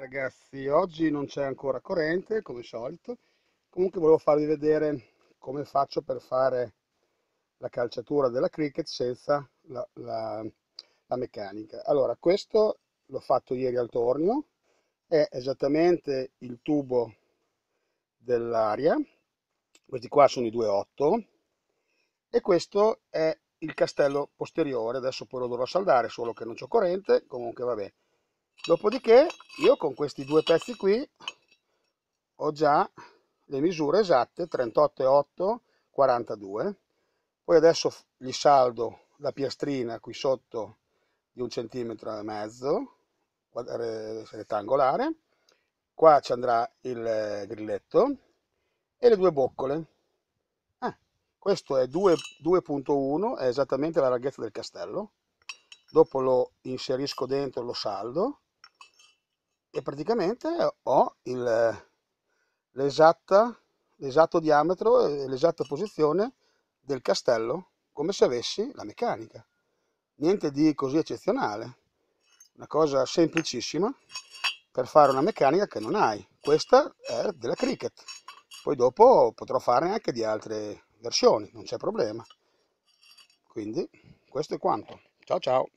Ragazzi, oggi non c'è ancora corrente, come solito. Comunque volevo farvi vedere come faccio per fare la calciatura della cricket senza la, la- la meccanica. Allora, questo l'ho fatto ieri al tornio, è esattamente il tubo dell'aria. Questi qua sono i 2.8 e questo è il castello posteriore. Adesso poi lo dovrò saldare, solo che non c'ho corrente, comunque vabbè. Dopodiché io con questi due pezzi qui ho già le misure esatte 38,8 42 poi adesso gli saldo la piastrina qui sotto di un centimetro e mezzo rettangolare. Qua ci andrà il eh, grilletto e le due boccole. Ah, questo è 2 2.1 è esattamente la larghezza del castello. Dopo lo inserisco dentro lo saldo e praticamente ho l'esatto diametro e l'esatta posizione del castello, come se avessi la meccanica. Niente di così eccezionale, una cosa semplicissima per fare una meccanica che non hai. Questa è della cricket. Poi dopo potrò farne anche di altre versioni, non c'è problema. Quindi questo è quanto. Ciao ciao.